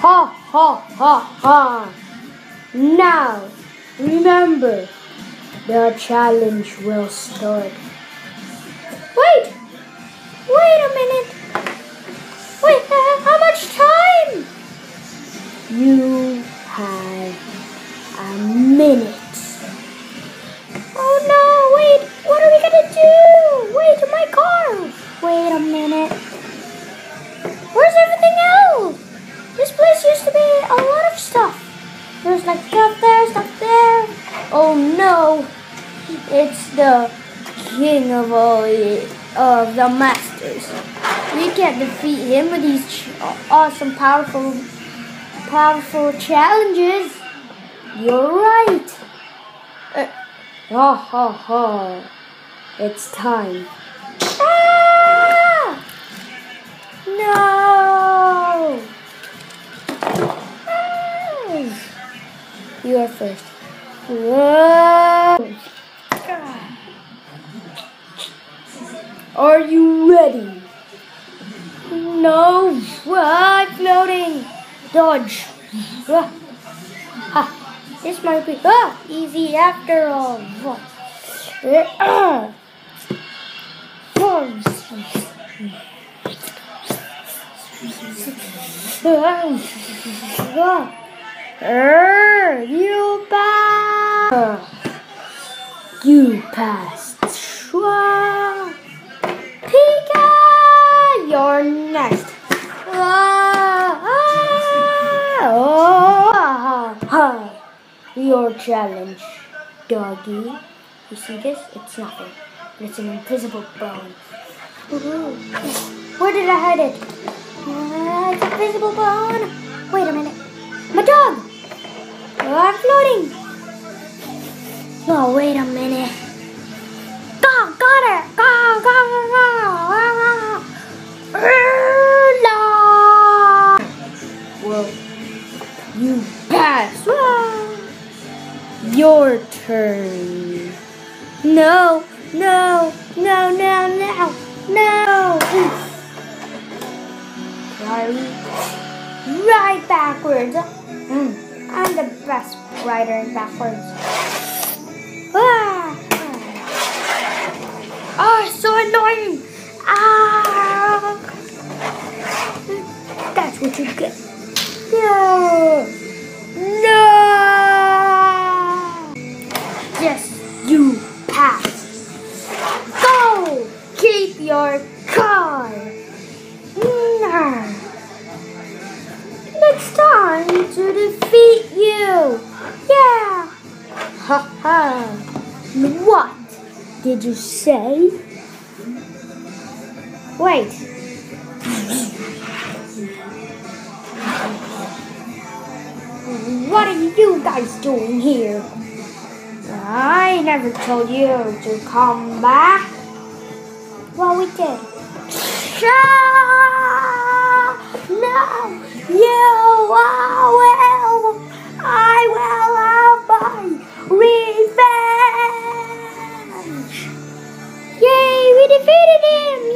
Ha ha ha ha. Now, remember, the challenge will start. Wait! Wait a minute! Wait, uh, how much time? You have a minute. Oh no, wait, what are we gonna do? Wait, my car! Wait a minute. Oh no, it's the king of all of the masters. We can't defeat him with these awesome, powerful, powerful challenges. You're right. Uh, ha ha ha. It's time. Ah! No! Ah! You are first. Are you ready? No! Ah, floating! Dodge! Ah. This might be ah, easy after all. Ah. Er, You You passed. Shwa. Pika, you're next. Oh, ah. Your challenge, doggy. You see this? It's nothing. It's an invisible bone. Where did I hide it? Uh, it's an invisible bone. Wait a minute. My dog! Oh, I'm floating. Oh, wait a minute. Go, got it! Go, go, go, go! No! Well, you pass. Your turn. No, no, no, no, no, no. Sorry. Right backwards. Mm, I'm the best rider in backwards. Oh, so annoying! Ah! That's what you get. No! No! Yes, you pass. Go! Keep your car. Nah. Next time defeat did you say? Wait. What are you guys doing here? I never told you to come back. Well, we did. No! You always it.